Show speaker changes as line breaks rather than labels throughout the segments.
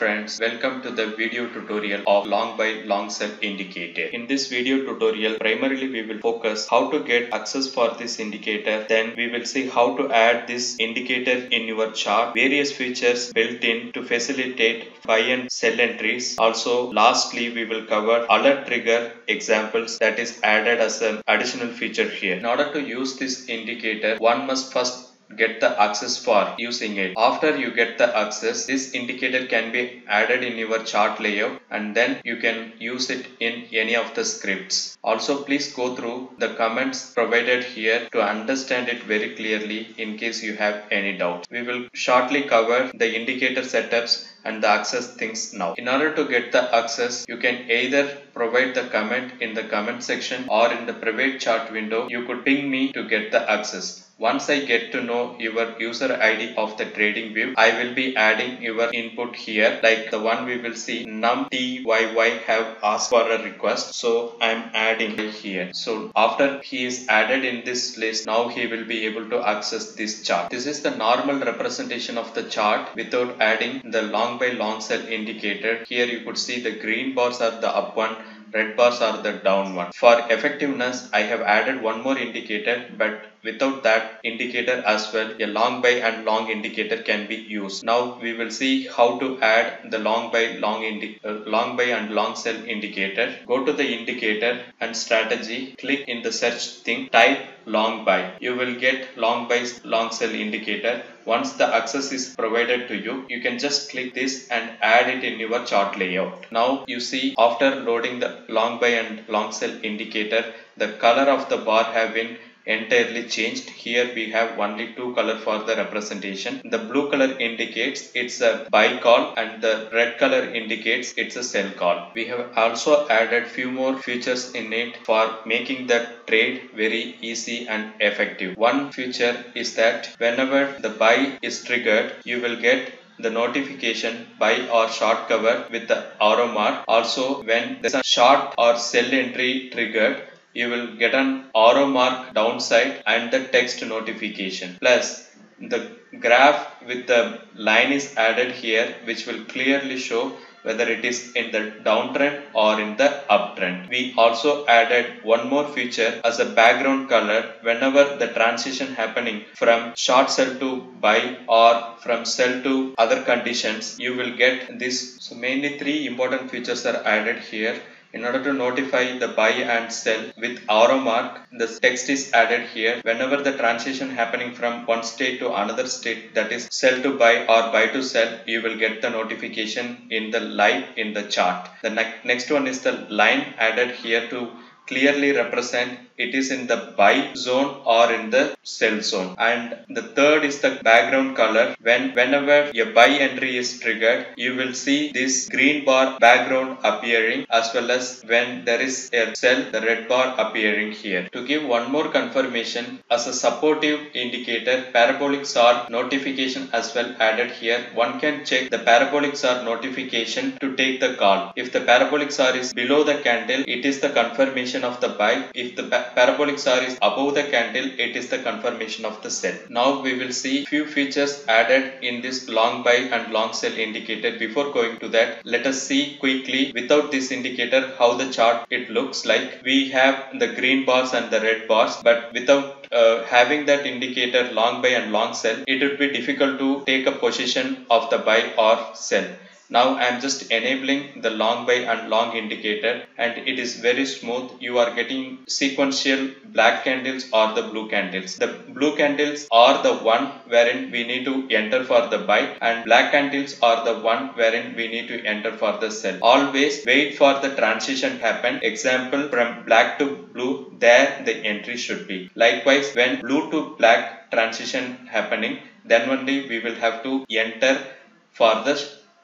friends, welcome to the video tutorial of long buy long sell indicator. In this video tutorial, primarily we will focus how to get access for this indicator. Then we will see how to add this indicator in your chart, various features built in to facilitate buy and sell entries. Also, lastly, we will cover alert trigger examples that is added as an additional feature here. In order to use this indicator, one must first get the access for using it. After you get the access, this indicator can be added in your chart layout and then you can use it in any of the scripts. Also, please go through the comments provided here to understand it very clearly in case you have any doubt. We will shortly cover the indicator setups and the access things now. In order to get the access, you can either provide the comment in the comment section or in the private chat window. You could ping me to get the access. Once I get to know your user ID of the TradingView, I will be adding your input here like the one we will see num tyy have asked for a request. So I'm adding here. So after he is added in this list, now he will be able to access this chart. This is the normal representation of the chart without adding the long buy long sell indicator. Here you could see the green bars are the up one red bars are the down one. For effectiveness, I have added one more indicator, but without that indicator as well, a long buy and long indicator can be used. Now we will see how to add the long buy long uh, long buy and long sell indicator. Go to the indicator and strategy, click in the search thing, type long buy. You will get long buy long sell indicator. Once the access is provided to you, you can just click this and add it in your chart layout. Now you see after loading the long buy and long sell indicator, the color of the bar have been entirely changed. Here we have only two color for the representation. The blue color indicates it's a buy call and the red color indicates it's a sell call. We have also added few more features in it for making the trade very easy and effective. One feature is that whenever the buy is triggered, you will get the notification buy or short cover with the arrow mark. Also, when there's a short or sell entry triggered, you will get an arrow mark downside and the text notification plus the graph with the line is added here which will clearly show whether it is in the downtrend or in the uptrend. We also added one more feature as a background color whenever the transition happening from short sell to buy or from sell to other conditions you will get this. So mainly three important features are added here in order to notify the buy and sell with arrow mark, the text is added here. Whenever the transition happening from one state to another state, that is sell to buy or buy to sell, you will get the notification in the live in the chart. The ne next one is the line added here to clearly represent it is in the buy zone or in the sell zone. And the third is the background color. When whenever a buy entry is triggered you will see this green bar background appearing as well as when there is a sell the red bar appearing here. To give one more confirmation as a supportive indicator parabolic SAR notification as well added here. One can check the parabolic SAR notification to take the call. If the parabolic SAR is below the candle it is the confirmation of the buy. If the parabolic SAR is above the candle, it is the confirmation of the sell. Now we will see few features added in this long buy and long sell indicator. Before going to that, let us see quickly without this indicator how the chart it looks like. We have the green bars and the red bars, but without uh, having that indicator long buy and long sell, it would be difficult to take a position of the buy or sell. Now I am just enabling the long buy and long indicator and it is very smooth. You are getting sequential black candles or the blue candles. The blue candles are the one wherein we need to enter for the buy and black candles are the one wherein we need to enter for the sell. Always wait for the transition happen. Example from black to blue there the entry should be. Likewise when blue to black transition happening then only we will have to enter for the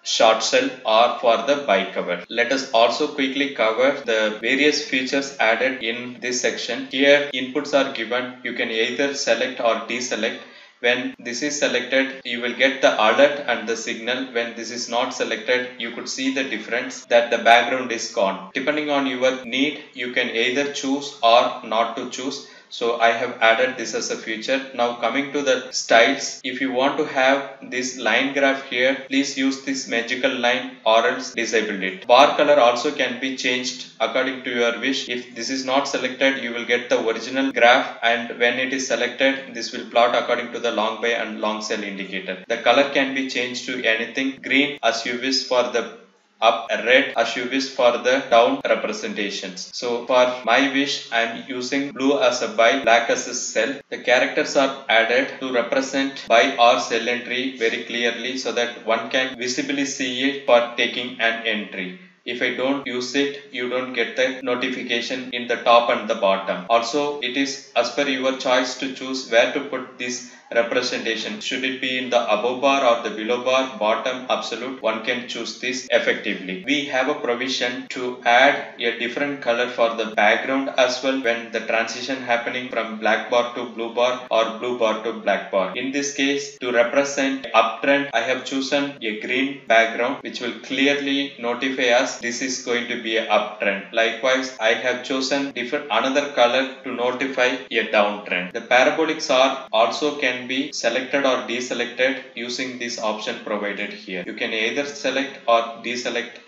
short sell or for the buy cover. Let us also quickly cover the various features added in this section. Here inputs are given. You can either select or deselect. When this is selected, you will get the alert and the signal. When this is not selected, you could see the difference that the background is gone. Depending on your need, you can either choose or not to choose so I have added this as a feature. Now coming to the styles if you want to have this line graph here please use this magical line or else disable it. Bar color also can be changed according to your wish. If this is not selected you will get the original graph and when it is selected this will plot according to the long buy and long sell indicator. The color can be changed to anything. Green as you wish for the up red as you wish for the down representations. So for my wish I am using blue as a buy black as a sell. The characters are added to represent buy or sell entry very clearly so that one can visibly see it for taking an entry if I don't use it, you don't get the notification in the top and the bottom. Also, it is as per your choice to choose where to put this representation. Should it be in the above bar or the below bar, bottom, absolute, one can choose this effectively. We have a provision to add a different color for the background as well when the transition happening from black bar to blue bar or blue bar to black bar. In this case, to represent uptrend, I have chosen a green background which will clearly notify us this is going to be a uptrend. Likewise, I have chosen different another color to notify a downtrend. The parabolic SAR also can can be selected or deselected using this option provided here. You can either select or deselect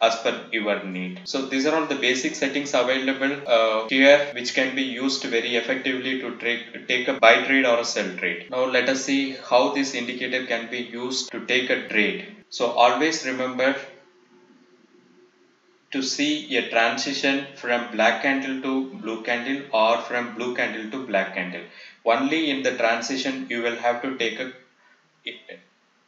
as per your need. So these are all the basic settings available uh, here which can be used very effectively to take, take a buy trade or a sell trade. Now let us see how this indicator can be used to take a trade. So always remember to see a transition from black candle to blue candle or from blue candle to black candle. Only in the transition you will have to take a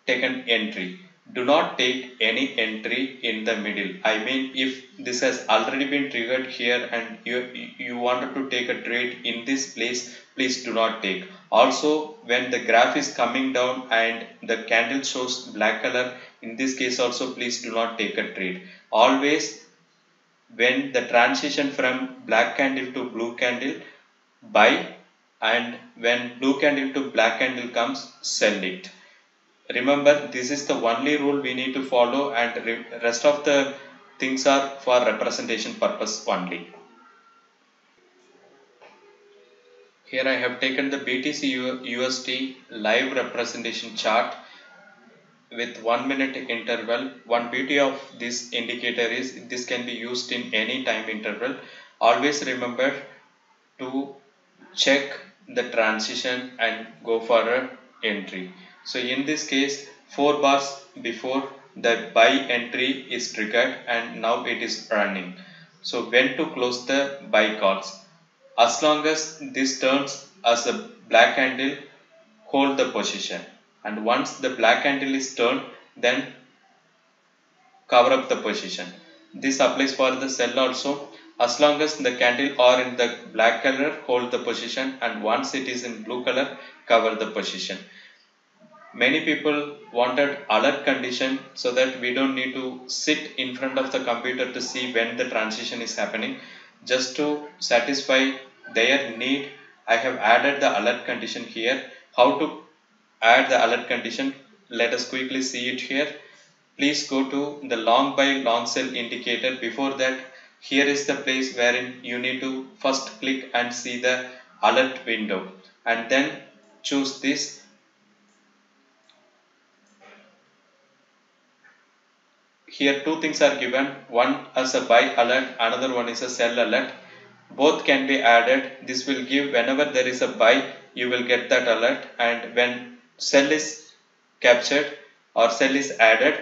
take an entry. Do not take any entry in the middle. I mean if this has already been triggered here and you you wanted to take a trade in this place please do not take. Also when the graph is coming down and the candle shows black color in this case also please do not take a trade. Always when the transition from black candle to blue candle buy and when blue candle to black candle comes sell it. Remember this is the only rule we need to follow and rest of the things are for representation purpose only. Here I have taken the BTC USD live representation chart with one minute interval one beauty of this indicator is this can be used in any time interval always remember to check the transition and go for a entry. So in this case 4 bars before the buy entry is triggered and now it is running. So when to close the buy calls. As long as this turns as a black candle hold the position and once the black candle is turned then cover up the position. This applies for the sell also. As long as the candle are in the black color hold the position. And once it is in blue color cover the position. Many people wanted alert condition so that we don't need to sit in front of the computer to see when the transition is happening. Just to satisfy their need I have added the alert condition here. How to add the alert condition. Let us quickly see it here. Please go to the long buy long sell indicator. Before that here is the place wherein you need to first click and see the alert window. And then choose this. Here two things are given. One as a buy alert another one is a sell alert. Both can be added. This will give whenever there is a buy you will get that alert. And when sell is captured or sell is added.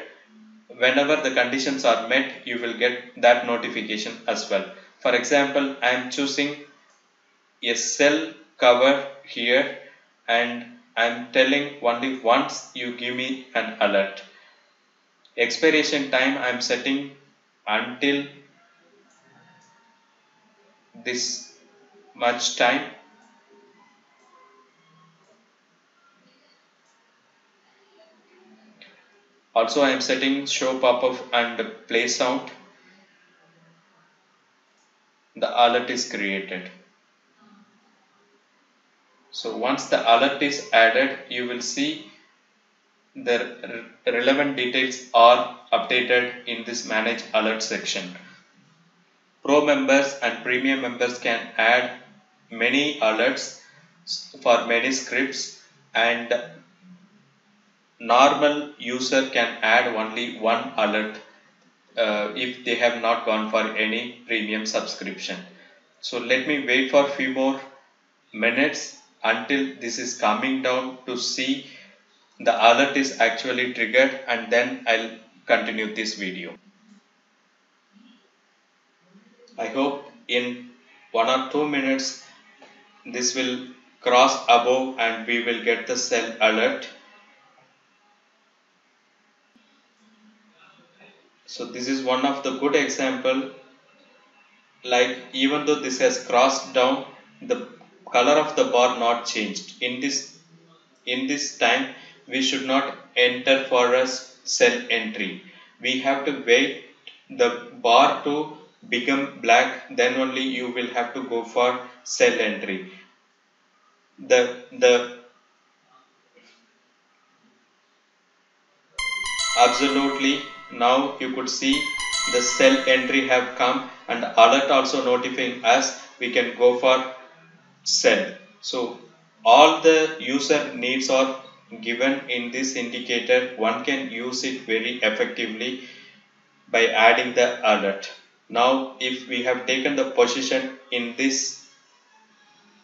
Whenever the conditions are met you will get that notification as well. For example I am choosing a sell cover here and I am telling only once you give me an alert. Expiration time I am setting until this much time Also I am setting show pop-up and play sound. The alert is created. So once the alert is added, you will see the relevant details are updated in this manage alert section. Pro members and premium members can add many alerts for many scripts and normal user can add only one alert uh, if they have not gone for any premium subscription. So let me wait for a few more minutes until this is coming down to see the alert is actually triggered and then I'll continue this video. I hope in one or two minutes this will cross above and we will get the sell alert. So this is one of the good example. Like even though this has crossed down the color of the bar not changed. In this in this time we should not enter for a sell entry. We have to wait the bar to become black then only you will have to go for sell entry. The the absolutely now you could see the sell entry have come and alert also notifying us we can go for sell so all the user needs are given in this indicator. One can use it very effectively by adding the alert. Now if we have taken the position in this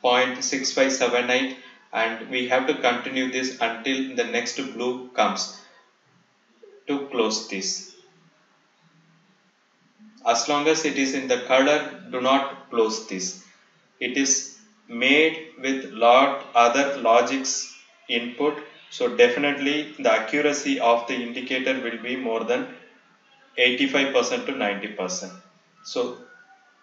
point 6578 and we have to continue this until the next blue comes to close this. As long as it is in the color, do not close this. It is made with lot other logics input. So definitely the accuracy of the indicator will be more than 85% to 90%. So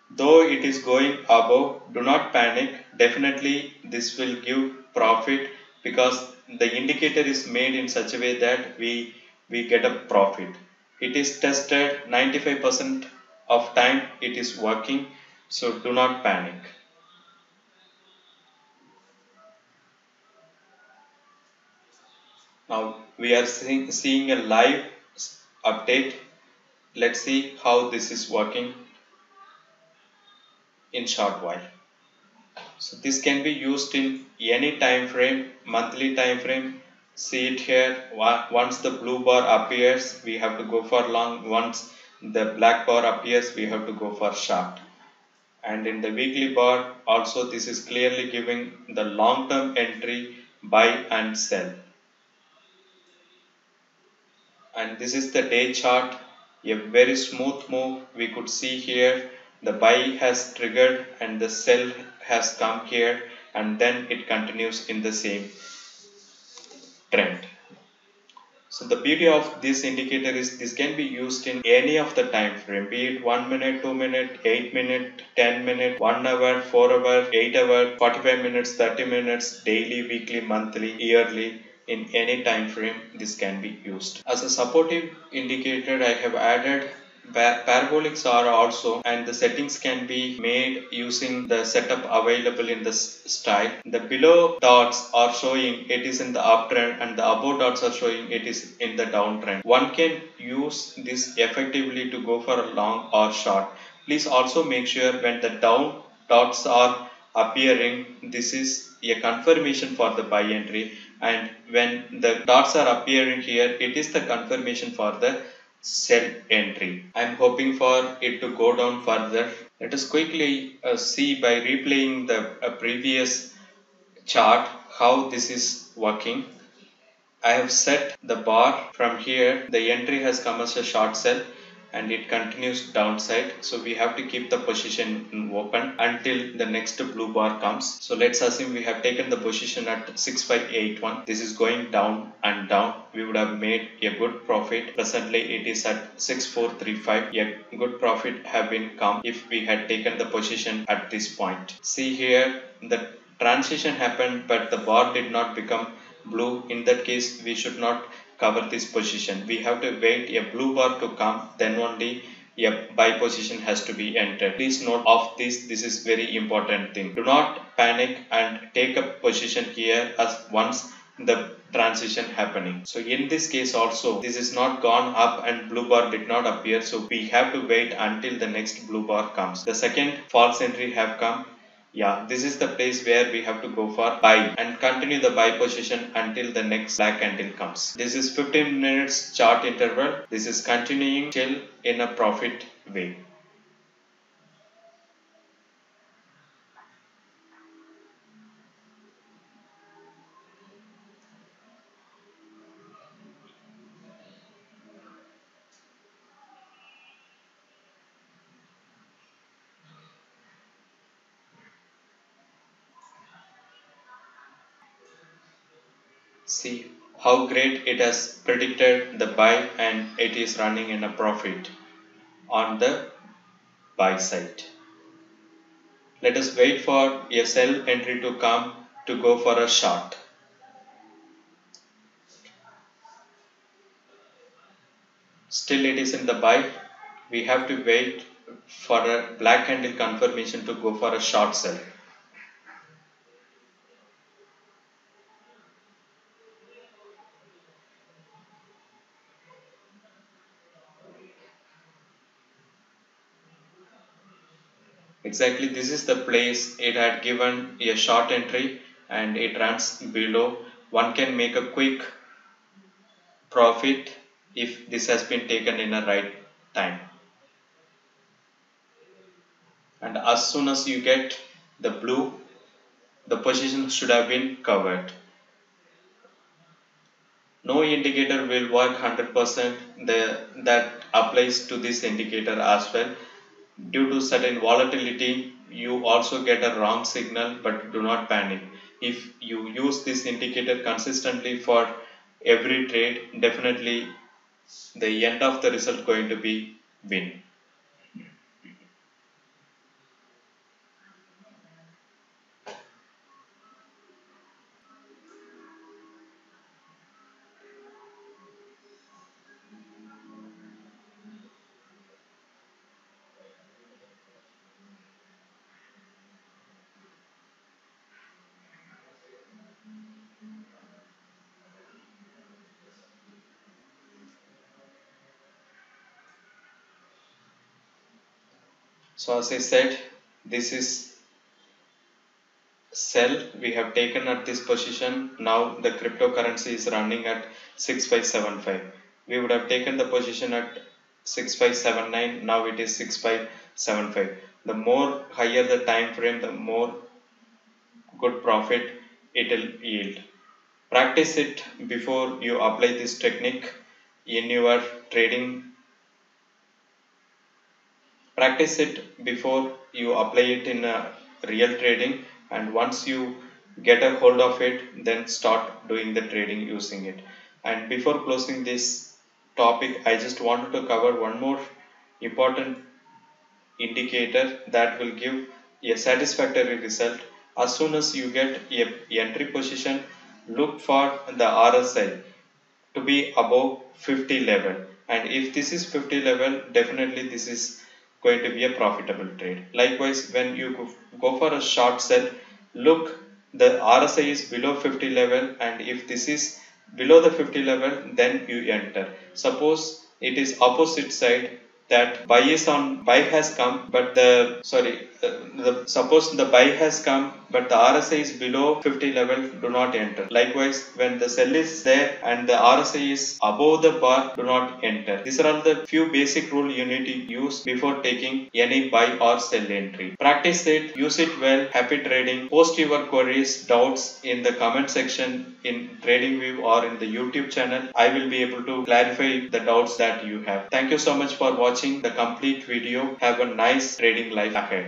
though it is going above, do not panic. Definitely this will give profit because the indicator is made in such a way that we, we get a profit. It is tested 95% of time it is working. So do not panic. Now we are seeing, seeing a live update. Let's see how this is working in short while. So this can be used in any time frame, monthly time frame. See it here. Once the blue bar appears, we have to go for long. Once the black bar appears, we have to go for short. And in the weekly bar, also this is clearly giving the long-term entry buy and sell. And this is the day chart. A very smooth move we could see here the buy has triggered and the sell has come here and then it continues in the same trend. So the beauty of this indicator is this can be used in any of the time frame, be it 1 minute, 2 minute, 8 minute, 10 minute, 1 hour, 4 hour, 8 hour, 45 minutes, 30 minutes, daily, weekly, monthly, yearly, in any time frame this can be used. As a supportive indicator I have added parabolic SAR also and the settings can be made using the setup available in this style. The below dots are showing it is in the uptrend and the above dots are showing it is in the downtrend. One can use this effectively to go for a long or short. Please also make sure when the down dots are appearing this is a confirmation for the buy entry and when the dots are appearing here it is the confirmation for the sell entry. I'm hoping for it to go down further. Let us quickly uh, see by replaying the uh, previous chart how this is working. I have set the bar from here. The entry has come as a short sell and it continues downside. So we have to keep the position open until the next blue bar comes. So let's assume we have taken the position at 6581 this is going down and down. We would have made a good profit. Presently it is at 6435 a good profit have been come if we had taken the position at this point. See here the transition happened but the bar did not become blue. In that case we should not cover this position. We have to wait a blue bar to come then only a buy position has to be entered. Please note of this, this is very important thing. Do not panic and take a position here as once the transition happening. So in this case also, this is not gone up and blue bar did not appear. So we have to wait until the next blue bar comes. The second false entry have come yeah this is the place where we have to go for buy and continue the buy position until the next black candle comes. This is 15 minutes chart interval. This is continuing till in a profit way how great it has predicted the buy and it is running in a profit on the buy side. Let us wait for a sell entry to come to go for a short. Still it is in the buy. We have to wait for a black candle confirmation to go for a short sell. Exactly this is the place it had given a short entry and it runs below. One can make a quick profit if this has been taken in a right time. And as soon as you get the blue the position should have been covered. No indicator will work 100% the, that applies to this indicator as well due to certain volatility you also get a wrong signal but do not panic. If you use this indicator consistently for every trade definitely the end of the result going to be win So as I said, this is sell we have taken at this position. Now the cryptocurrency is running at 6575. We would have taken the position at 6579. Now it is 6575. The more higher the time frame, the more good profit it will yield. Practice it before you apply this technique in your trading practice it before you apply it in a real trading and once you get a hold of it then start doing the trading using it. And before closing this topic I just wanted to cover one more important indicator that will give a satisfactory result. As soon as you get a entry position look for the RSI to be above 50 level. And if this is 50 level definitely this is going to be a profitable trade. Likewise, when you go for a short sell, look the RSI is below 50 level and if this is below the 50 level then you enter. Suppose it is opposite side that buy is on buy has come but the sorry uh, the suppose the buy has come but the RSI is below 50 level do not enter. Likewise when the sell is there and the RSI is above the bar do not enter. These are the few basic rule you need to use before taking any buy or sell entry. Practice it use it well happy trading. Post your queries doubts in the comment section in TradingView or in the YouTube channel. I will be able to clarify the doubts that you have. Thank you so much for watching the complete video. Have a nice trading life ahead.